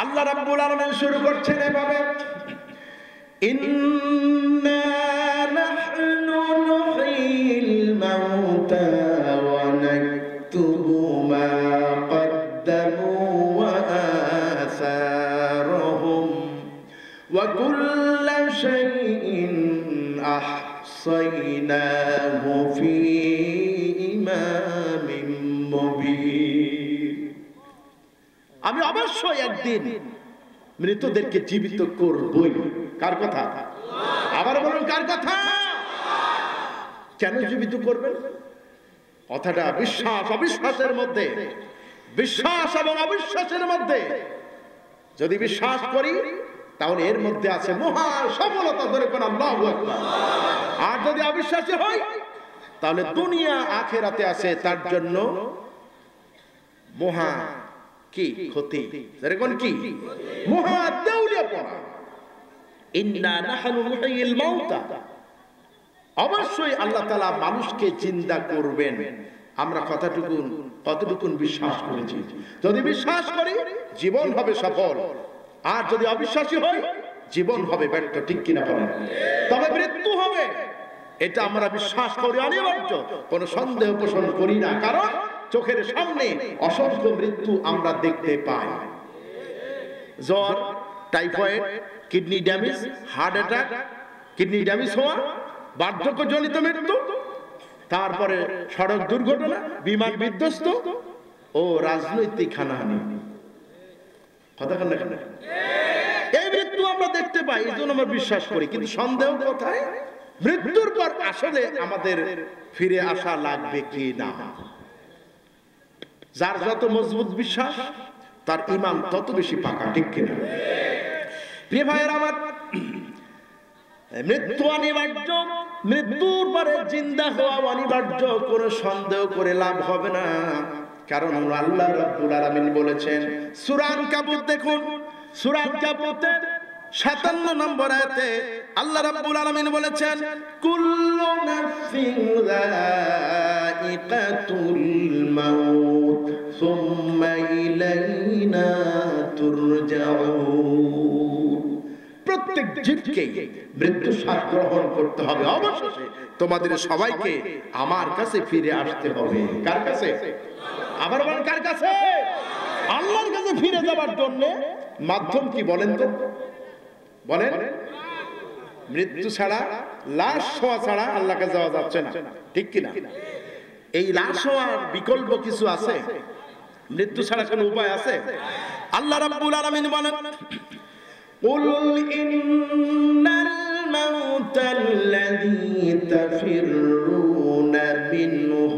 আল্লাহ রাব্বুল আলামিন শুরু করছেন এভাবে ইন্না নাহনু নুহয়িল মাউতা ওয়া নাকতুবু মা قدموا وآثارهم وكل شيء أحصيناه আমি অবশ্যই একদিন মৃতদেরকে জীবিত করবই। কার কথা? আবার বলুন, কার কথা? কেন জীবিত করবেন? কথাটা বিশ্বাস, অবিশ্বাসের মধ্যে। বিশ্বাস এবং অবিশ্বাসের মধ্যে। যদি বিশ্বাস করি, তাহলে এর মধ্যে আছে মহা সফলতা ধরে কোন আর যদি অবিশ্বাসী হই, তাহলে দুনিয়া আখেরাতে আছে, তার জন্য মহা কি? ক্ষতি। এরকম কি? মহা দেউলিয়া পড়া। ইন্না নাহনু নুহয়িল মাউতা। অবশ্যই আল্লাহ তালা মানুষকে চিন্তা করবেন। আমরা কথাটুকুন কতটুকুন বিশ্বাস করেছি। যদি বিশ্বাস করি, জীবন হবে সফল। আর যদি অবিশ্বাসী হই, জীবন হবে ব্যর্থ, ঠিক কিনা বলেন? তবে মৃত্যু হবে। এটা আমরা বিশ্বাস করি অনিবার্য। কোনো সন্দেহ পোষণ করি না। কারণ চোখের সামনে অসংখ্য মৃত্যু আমরা দেখতে পাই। জ্বর, typhoid, kidney damage, heart attack, kidney damage হওয়া, বার্ধক্যজনিত মৃত্যু, তারপরে সড়ক দুর্ঘটনা, বিমান বিধ্বস্ত ও রাজনৈতিক হানাহানি। কথা এই মৃত্যু আমরা দেখতে পাই, এই জন্য আমরা বিশ্বাস করি, কিন্তু সন্দেহ কোথায়? মৃত্যুর পর আসলে আমাদের ফিরে আসা লাগবে কি না? যার যত মজবুত বিশ্বাস, তার ইমান তত বেশি পাকা, ঠিক কিনা? প্রিয় ভাইয়ের আমার, মৃত্যু অনিবার্য, মৃত্যুর পরে জিন্দা হওয়া অনিবার্য, কোনো সন্দেহ করে লাভ হবে না। কারণ আল্লাহ রাব্বুল আলামিন বলেছেন, সূরা কাবুত দেখুন, সূরা কাবুতের 57 নম্বর আয়াতে আল্লাহ রাব্বুল আলামিন বলেছেন, কুল্লু নাফসিন যায়িকাতুল মাউত। সুম্মা ইলাইনা তুরজাউন প্রত্যেক জীবকে মৃত্যু শ্বাস গ্রহণ করতে হবে। অবশেষে তোমাদের সবাইকে আমার কাছে ফিরে আসতে হবে। কার কাছে? আবার বলেন, কার কাছে? আল্লাহর কাছে ফিরে যাবার জন্য মাধ্যম কি বলেন তো? বলেন, মৃত্যু ছাড়া, লাশ হওয়া ছাড়া আল্লাহকে যাওয়া যাচ্ছে না। ঠিক কিনা? এই লাশ হওয়ার বিকল্প কিছু আছে? মৃত্যু ছাড়া কোনো উপায় আছে আল্লাহ রাব্বুল আলামিন বলেন قل إن الموت الذي تفرون منه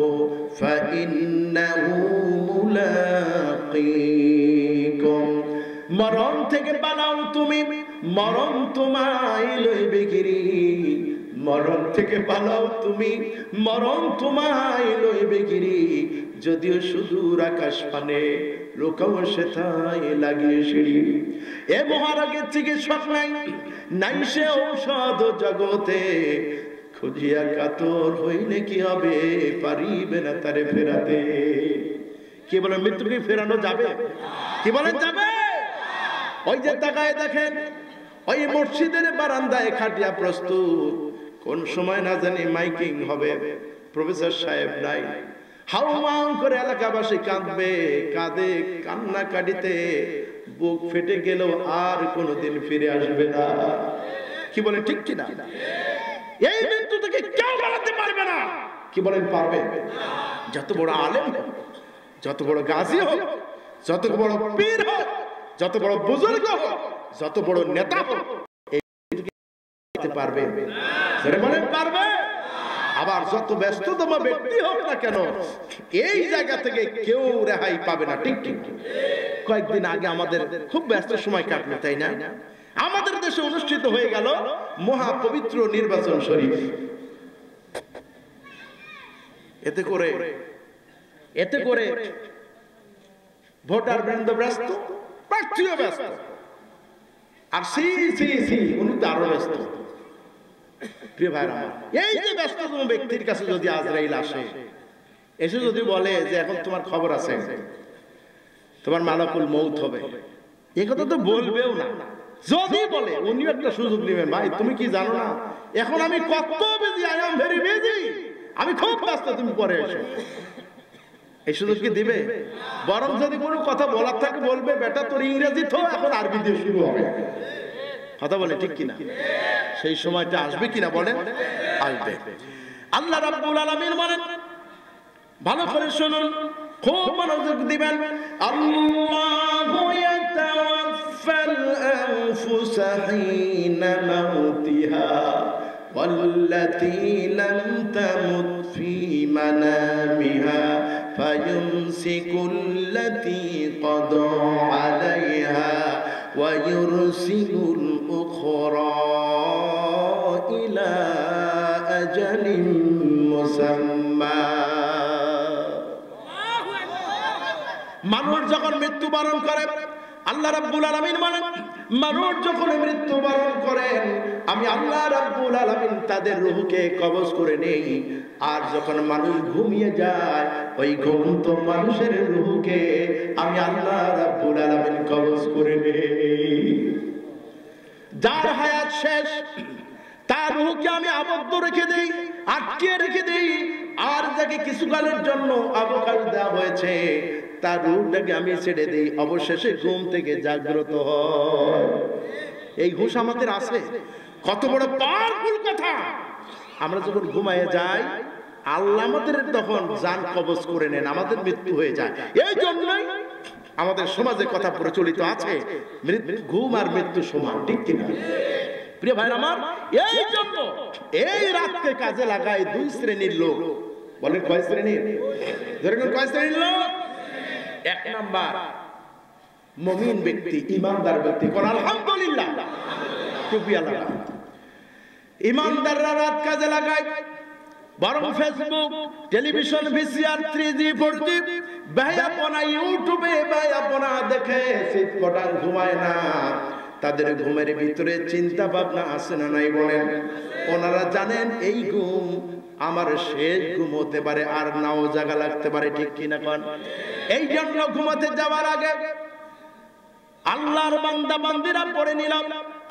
فإنه ملاقيكم মরণ থেকে পালাও তুমি মরণ তোমায় লইবে গিরি মরণ থেকে পালাও তুমি। মরণ তোমায় লইবে গিরি। যদিও সুদূর আকাশ পানে, লোকাও সেথায় লাগিয়ে সিঁড়ি। এ মহারাগের চিকিৎসক নাই নাই সে ঔষধ জগতে। খুঁজিয়া কাতর হইলে কি হবে, পারিবে না তারে ফেরাতে। কি বলেন মৃত্যুকে ফেরানো যাবে? কি বলেন যাবে? ওই যে তাকায় দেখেন, ওই মসজিদের বারান্দায় খাটিয়া প্রস্তুত। কোন সময় না জানি মাইকিং হবে, প্রফেসর সাহেব নাই। হাউমাউ করে এলাকাবাসী কাঁদবে, কাঁদে কান্না কাটিতে, বুক ফেটে গেল আর কোনোদিন ফিরে আসবে না। কি বলে ঠিক কি না এই মৃত্যু থেকে কেউ বাড়াতে পারবে না। কি বলেন, পারবে? যত বড় আলেম হোক, যত বড় গাজী হোক, যত বড় পীর হোক, যত বড় বুজুর্গ হোক, যত বড় নেতা হোক, এই পারবে। সেটা বলেন পারবে? আবার যত ব্যস্ততম ব্যক্তি হোক না কেন, এই জায়গা থেকে কেউ রেহাই পাবে না, ঠিক ঠিক কয়েকদিন আগে আমাদের খুব ব্যস্ত সময় কাটলো, তাই না? আমাদের দেশে অনুষ্ঠিত হয়ে গেল মহা পবিত্র নির্বাচন শরীফ। এতে করে এতে করে ভোটার বৃন্দ ব্যস্ত, প্রার্থীও ব্যস্ত। আর সি সি সি উনি তো আরও ব্যস্ত। প্রিয় ভাই ভাইরা এই যে ব্যস্ততম ব্যক্তির কাছে যদি আজরাইল আসে, এসে যদি বলে যে এখন তোমার খবর আছে, তোমার মালাকুল মৌত হবে, এ কথা তো বলবেও না। যদি বলে, উনিও একটা সুযোগ নেবেন, ভাই, তুমি কি জানো না, এখন আমি কত বেজি আই এম ভেরি বিজি আমি খুব ব্যস্ত, তুমি পরে এসো। এই সুযোগ কি দিবে? বরং যদি কোনো কথা বলার থাকে, বলবে, বেটা, তোর ইংরেজি তো এখন আরবি দিয়ে শুরু হবে। কথা বলে ঠিক কিনা? সেই সময়টা আসবে কিনা বলেন আসবে আল্লাহ রাব্বুল আলামিন বলেন ভালো করে শুনুন খুব মনোযোগ দিবেন আল্লাহু ইয়াতাওয়াফাল আনফুসা হিনা মাউতিহা والتي لم تمت في منامها فيمسك التي قضى عليها ويرسل الأخرى মানুষ যখন মৃত্যুবরণ করে, আল্লাহ রাব্বুল আলামিন বলেন, মানুষ যখন মৃত্যুবরণ করেন আমি আল্লাহ রাব্বুল আলামিন তাদের রূহকে কবজ করে নেই। আর যখন মানুষ ঘুমিয়ে যায়, ওই ঘুমন্ত মানুষের রূহকে আমি আল্লাহ রাব্বুল আলামিন কবজ করে নেই। যার হায়াত শেষ, তার রূহকে আমি আবদ্ধ রেখে দেই আটকে রেখে দেই। আর যাকে কিছুকালের জন্য অবকাশ দেওয়া হয়েছে তার রূহটাকে আমি ছেড়ে দিই। অবশেষে ঘুম থেকে জাগ্রত হয়। এই হুশ আমাদের আছে। কত বড় পাওয়ারফুল কথা। আমরা যখন ঘুমায় যাই, আল্লাহ আমাদের তখন জান কবজ করে নেন, আমাদের মৃত্যু হয়ে যায়। এই জন্যই আমাদের সমাজে কথা প্রচলিত আছে ঘুম আর মৃত্যু সমান, ঠিক কিনা? প্রিয় ভাই আমার, এই জন্য এই রাতকে কাজে লাগায় দুই শ্রেণির লোক। বলেন কয় শ্রেণির? ধরে কয় শ্রেণির লোক? এক নাম্বার। মমিন ব্যক্তি, ইমানদার ব্যক্তি কোন, আলহামদুলিল্লাহ। টুপি লাগা ইমানদাররা রাত কাজে লাগায়, বরং Facebook television VCR three G four G বেহায়াপনা ইউটিউবে বেহায়াপনা দেখে শীত কটান ঘুমায় না। তাদের ঘুমের ভিতরে চিন্তা ভাবনা আসে না নাই বলেন? ওনারা জানেন এই ঘুম আমার শেষ ঘুম হতে পারে আর নাও জায়গা লাগতে পারে, ঠিক কিনা কন? এই জন্য ঘুমাতে যাওয়ার আগে আল্লাহর বান্দা বান্দিরা পড়ে নিলাম,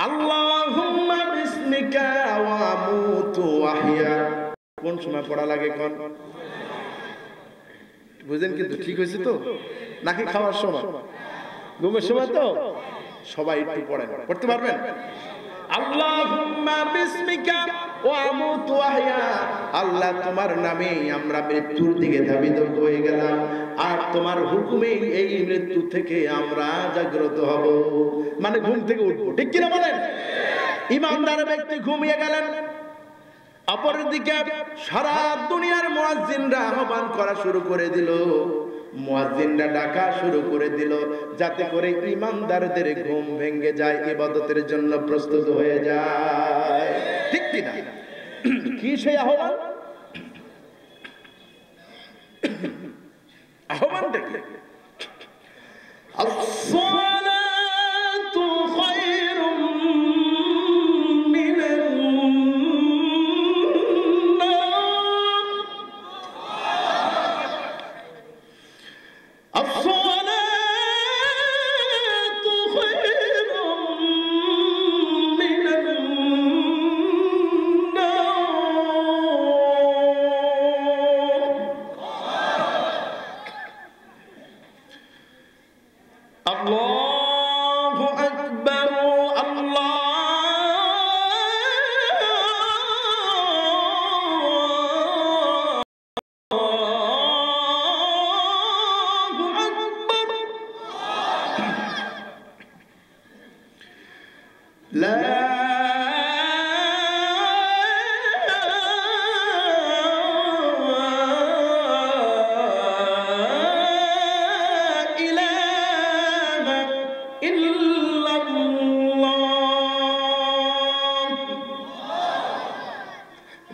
আল্লাহুম্মা বিসমিকা ওয়া আমুতু ওয়া আহইয়া কোন সময় পড়া লাগে কোন? বুঝেন কিন্তু ঠিক হয়েছে তো? নাকি খাওয়ার সময়? ঘুমের সময় তো? সবাই একটু পড়েন, পড়তে পারবেন? আল্লাহুম্মা বিসমিকা ওয়া আমুতু ওয়া আহইয়া আল্লাহ তোমার নামে আমরা মৃত্যুর দিকে ধাবিত হয়ে গেলাম। আর তোমার হুকুমে এই মৃত্যু থেকে আমরা জাগ্রত হব। মানে ঘুম থেকে উঠবো। ঠিক কিনা বলেন? ইমানদার ব্যক্তি ঘুমিয়ে গেলেন। অপরদিকে সারা দুনিয়ার মুয়াজ্জিনরা আহ্বান করা শুরু করে দিল। মুয়াজ্জিনরা ডাকা শুরু করে দিল। যাতে করে ইমানদারদের ঘুম ভেঙে যায়, ইবাদতের জন্য প্রস্তুত হয়ে যায়। ঠিক কিনা? কি সেই আহ্বান?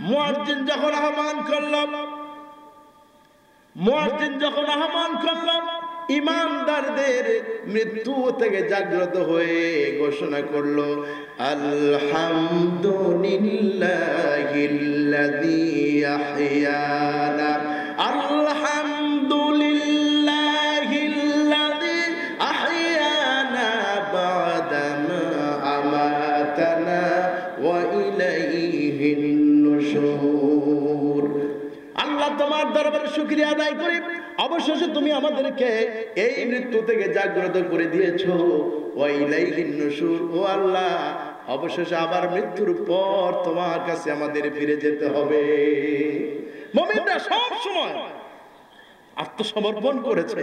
মুয়াজ্জিন যখন আহ্বান করলাম মুয়াজ্জিন যখন আহ্বান করলাম ইমানদারদের মৃত্যু থেকে জাগ্রত হয়ে ঘোষণা করল, আলহামদুলিল্লাহিল্লাযী আহইয়ানা আল্লাহ তোমার দরবারে শুকরিয়া আদায় করি। অবশেষে তুমি আমাদেরকে এই মৃত্যু থেকে জাগ্রত করে দিয়েছ। ও আল্লাহ, অবশেষে আবার মৃত্যুর পর তোমার কাছে আমাদের ফিরে যেতে হবে। মুমিনরা সব সময় আত্মসমর্পণ করেছে,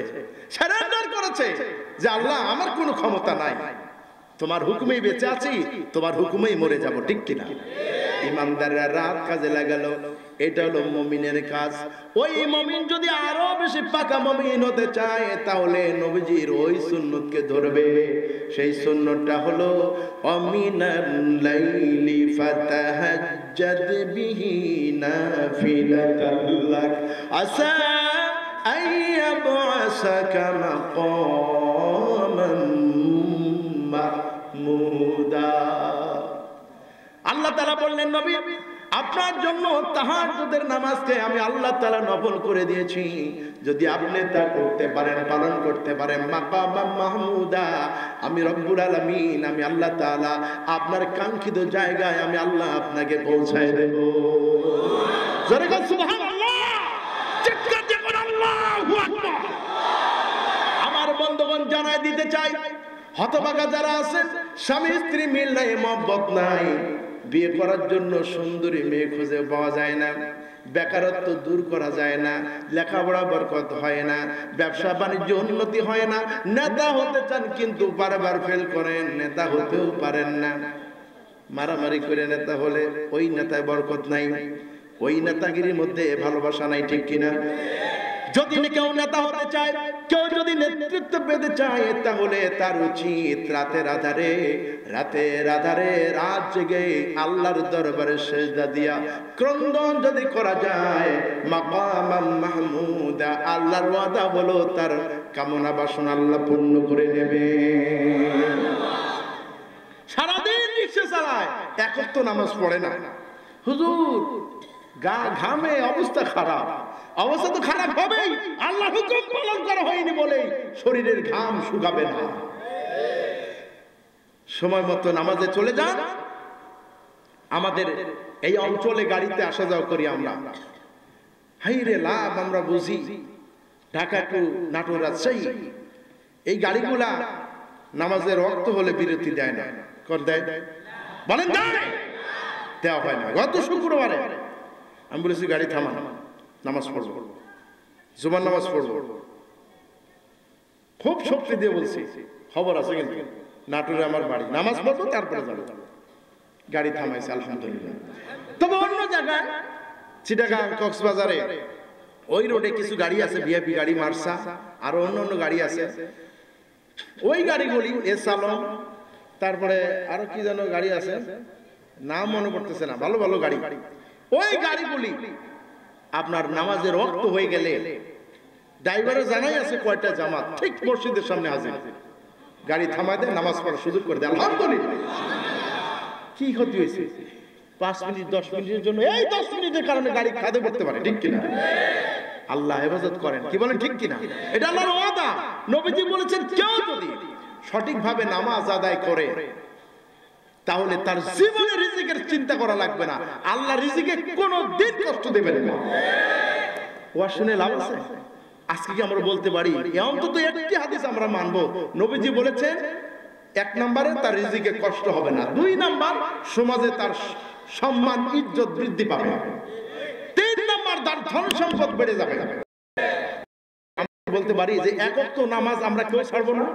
সারেন্ডার করেছে যে আল্লাহ, আমার কোনো ক্ষমতা নাই। তোমার হুকুমেই বেঁচে আছি, তোমার হুকুমেই মরে যাব, ঠিক কিনা? ইমানদাররা রাত কাজে লাগালো। এটা হলো মমিনের কাজ। ওই মমিন যদি আরও বেশি পাকা মমিন হতে চায়, তাহলে নবীজির ওই সুন্নতকে ধরবে। সেই সুন্নতটা হলো, অমিনাল লাইলি ফাতাহাজ্জাদ বিহি নাফিলাতাল লাক। আসা আইয়াবআসাকা মাকামান মাহমুদা। আল্লাহ তালা বললেন, নবী, আপনার জন্য তাহার তাহাজ্জুদের নামাজকে আমি আল্লাহ তাআলা নফল করে দিয়েছি। যদি আপনি তা করতে পারেন, পালন করতে পারেন মাহমুদা, আমি রব্বুল আলামিন, আমি আল্লাহ তাআলা আপনার কাঙ্ক্ষিত জায়গায় আমি আল্লাহ আপনাকে পৌঁছায় দেব। আমার বন্ধুগণ জানাই দিতে চাই, হতভাগা যারা আছেন স্বামী স্ত্রী মিল নাই, মহব্বত নাই। বিয়ে করার জন্য সুন্দরী মেয়ে খুঁজে পাওয়া যায় না, বেকারত্ব দূর করা যায় না, লেখাপড়া বরকত হয় না, ব্যবসা বাণিজ্য উন্নতি হয় না, নেতা হতে চান কিন্তু বারবার ফেল করেন, নেতা হতেও পারেন না। মারামারি করে নেতা হলে ওই নেতায় বরকত নাই, ওই নেতাগিরির মধ্যে ভালোবাসা নাই, ঠিক কিনা? যদি কেউ নেতা হতে চায়, কেউ যদি নেতৃত্ব পেতে চায়, তাহলে তার উচিত রাতের আধারে রাতের আধারে রাত জেগে আল্লাহর দরবারে সেজদা দিয়া ক্রন্দন যদি করা যায় মাহমুদা, আল্লাহর ওয়াদা হলো তার কামনা বাসনা আল্লাহ পূর্ণ করে নেবে। সারাদিন রিক্সা চালায় একক তো নামাজ পড়ে না। হুজুর, গা ঘামে, অবস্থা খারাপ। অবস্থা তো খারাপ হবেই। আল্লাহ হুকুম পালন করা হয়নি বলে শরীরের ঘাম শুকাবে না। সময় মতো নামাজে চলে যান। আমাদের এই অঞ্চলে গাড়িতে আসা যাওয়া করি আমরা। হাই রে লাভ আমরা বুঝি। ঢাকা টু নাটোর রাজশাহী। এই গাড়িগুলা নামাজের রক্ত হলে বিরতি দেয় না। কর দেয়? বলেন দেওয়া হয় না। গত শুক্রবারে আমি বলেছি গাড়ি থামান। নামাজ পড়ব। জুমার নামাজ পড়ব। খুব শক্তি দিয়ে বলছি, খবর আছে কিন্তু, নাটোরে আমার বাড়ি। নামাজ পড়ব, তারপরে যাব। গাড়ি থামাইছে, আলহামদুলিল্লাহ। তবে অন্য জায়গায়, চিটাগাং, কক্সবাজারে, ওই রোডে কিছু গাড়ি আছে, ভিআইপি গাড়ি, মার্সা, আর অন্য অন্য গাড়ি আছে। ওই গাড়িগুলি এস আলম তারপরে আরও কি যেন গাড়ি আছে, নাম মনে করতেছে না, ভালো ভালো গাড়ি। ওই গাড়িগুলি আপনার নামাজের রক্ত হয়ে গেলে ড্রাইভারের জানাই আছে কয়টা জামাত, ঠিক মসজিদের সামনে হাজির। গাড়ি থামায় দেয়, নামাজ পড়ার সুযোগ করে দেয়। আলহামদুলিল্লাহ। কি ক্ষতি হয়েছে? পাঁচ মিনিট, দশ মিনিটের জন্য, এই দশ মিনিটের কারণে গাড়ি খাদে পড়তে পারে, ঠিক কিনা? আল্লাহ হেফাজত করেন। কি বলেন, ঠিক কিনা? এটা আল্লাহর ওয়াদা। নবীজি বলেছেন, কেউ যদি সঠিকভাবে নামাজ আদায় করে তাহলে তার জীবনে রিজিকের চিন্তা করা লাগবে না। আল্লাহ রিজিকে কোনো দিন কষ্ট দেবেন না। ওয়া শুনে লাভ আছে? আজকে কি আমরা বলতে পারি? অন্তত একটি হাদিস আমরা মানবো। নবীজি বলেছেন, এক নম্বরে তার রিজিকে কষ্ট হবে না। দুই নাম্বার, সমাজে তার সম্মান, ইজ্জত বৃদ্ধি পাবে। তিন নাম্বার, তার ধন সম্পদ বেড়ে যাবে। বলতে পারি যে একক নামাজ আমরা কেউ ছাড়বো না।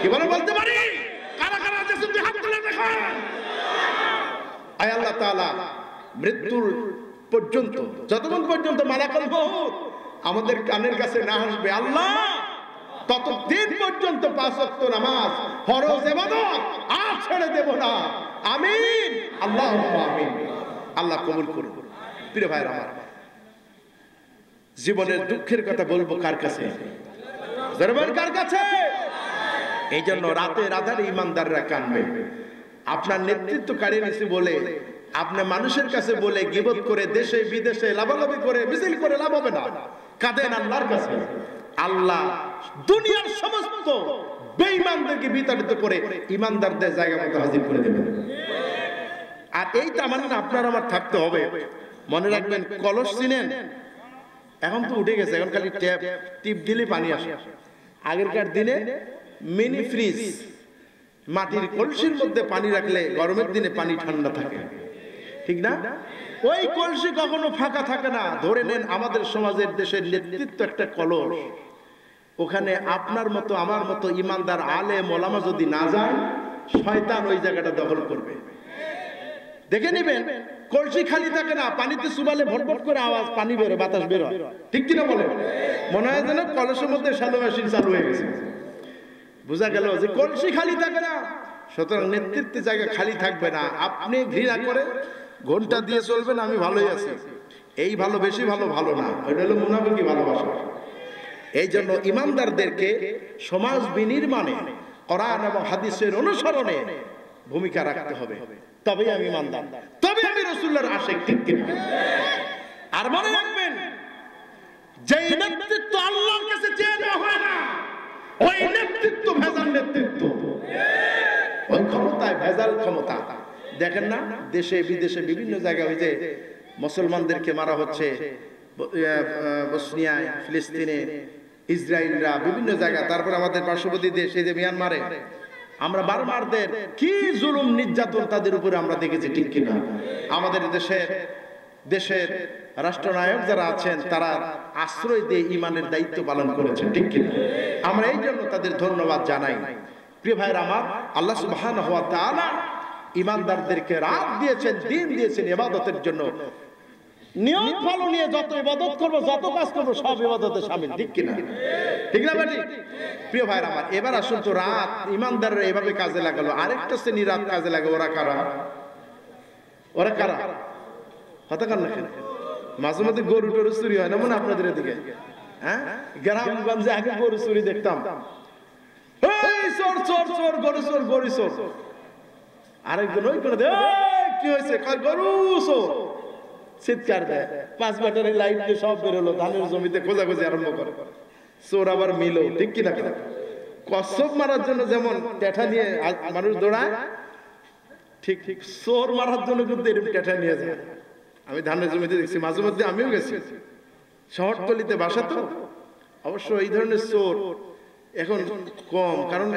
কি বলে বলতে পারি কারা কারা আছে শুধু হাত তুলে দেখান আয় আল্লাহ তাআলা, মৃত্যুর পর্যন্ত, যতক্ষণ পর্যন্ত মালাকাল মউত আমাদের কানের কাছে না আসবে, আল্লাহ ততদিন পর্যন্ত পাঁচ নামাজ, ফরজ ইবাদত আর ছেড়ে দেব না। আমিন আল্লাহ আল্লাহ কবুল প্রিয় ভাইরা আমার, জীবনের দুঃখের কথা বলব কার কাছে? কার কাছে? এই জন্য রাতে রাধারে ইমানদাররা কানবে। আপনার নেতৃত্ব কারিয়ে নিছি বলে, আপনি মানুষের কাছে বলে গিবত করে দেশে, বিদেশে লাভালাভি করে, মিছিল করে লাভ হবে না। কাঁদেন আল্লাহর কাছে। আল্লাহ দুনিয়ার সমস্ত বেঈমানদেরকে বিতাড়িত করে ইমানদারদের জায়গা মতো হাজির করে দেবেন। আর এই তামান্না আপনার আমার থাকতে হবে। মনে রাখবেন, কলস চিনেন। এখন তো উঠে গেছে, এখন খালি ট্যাপ। টিপ দিলে পানি আসে। আগেরকার দিনে মিনি ফ্রিজ মাটির কলসির মধ্যে পানি রাখলে গরমের দিনে পানি ঠান্ডা থাকে। ঠিক না? ওই কলসি কখনো ফাঁকা থাকে না। ধরে নেন আমাদের সমাজের দেশের নেতৃত্ব একটা কলস। ওখানে আপনার মতো, আমার মতো ইমানদার আলে মোলামা যদি না যায়, শয়তান ওই জায়গাটা দখল করবে। দেখে নেবেন, কলসি খালি থাকে না, পানিতে সুবালে ভটভট করে আওয়াজ, পানি বেরো বাতাস বেরো ঠিক কিনা বলেন? মনে হয় যেন কলসের মধ্যে শ্যালো মেশিন চালু হয়ে গেছে। বোঝা গেল যে কলসি খালি থাকে না। সুতরাং নেতৃত্বের জায়গা খালি থাকবে না। আপনি ঘৃণা করে ঘণ্টা দিয়ে চলবেন, আমি ভালোই আছি। এই ভালো বেশি, ভালো ভালো না। ওইটা হলো মুনাফিকি ভালোবাসা। এই জন্য ইমানদারদেরকে সমাজ বিনির্মাণে, কোরআন এবং হাদিসের অনুসরণে ভূমিকা রাখতে হবে। তবেই আমি ইমানদার। তবে আমি রসুল্লাহর আশেক ঠিক আর মনে রাখবেন, যেই নেতৃত্ব আল্লাহর কাছে চেয়ে নেওয়া হয় না ওই নেতৃত্ব, ভেজাল নেতৃত্ব। ওই ক্ষমতায়, ভেজাল ক্ষমতা। দেখেন না, দেশে, বিদেশে বিভিন্ন জায়গায় ওই যে মুসলমানদেরকে মারা হচ্ছে বসনিয়ায়, ফিলিস্তিনে, ইসরায়েলরা বিভিন্ন জায়গায়। তারপর আমাদের পার্শ্ববর্তী দেশ, এই যে মিয়ানমারে। আমরা বারবারদের কি জুলুম নির্যাতন তাদের উপরে আমরা দেখেছি, ঠিক কিনা? আমাদের দেশের দেশের রাষ্ট্রনায়ক যারা আছেন, তারা আশ্রয় দিয়ে ইমানের দায়িত্ব পালন করেছেন, ঠিক কিনা? আমরা এই জন্য তাদের ধন্যবাদ জানাই। প্রিয় ভাইয়ের আমার, আল্লাহ সুবহান হওয়া তাআলা ইমানদারদেরকে রাত দিয়েছেন, দিন দিয়েছেন ইবাদতের জন্য। নিয়ম ফলো নিয়ে যত ইবাদত করব, যত কাজ করব, সব ইবাদতে শামিল ঠিক কিনা? ঠিক না বেটি? প্রিয় ভাইয়ের আমার, এবার আসুন তো রাত ইমানদাররা এভাবে কাজে লাগালো। আরেকটা শ্রেণি রাত কাজে লাগে, ওরা কারা? ওরা কারা? কথা কেন মাঝে মাঝে গরু টরু চুরি হয় না মনে আপনাদের এদিকে? হ্যাঁ? গ্রামগঞ্জে আগে গরু চুরি দেখতাম। চোর চোর চোর গরু চোর গরু চোর। ওই করে দেয় "এই, কি হয়েছে? গরু চোর। চিৎকার দেয়। পাঁচ লাইট সব বেরোলো ধানের জমিতে খোঁজাখুঁজি আরম্ভ করে। চোর আবার মিলো ঠিক কিনা কিনা? কচ্ছপ মারার জন্য যেমন টেঠা নিয়ে মানুষ দৌড়ায় ঠিক ঠিক চোর মারার জন্য কিন্তু এরকম টেঠা নিয়ে যায়। আমি ধানের জমিতে দেখছি, মাঝে মধ্যে আমিও গেছি। শহরতলিতে বাসা তো? অবশ্য এই ধরনের চোর এখন কম, কারণ